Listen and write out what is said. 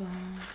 Bye.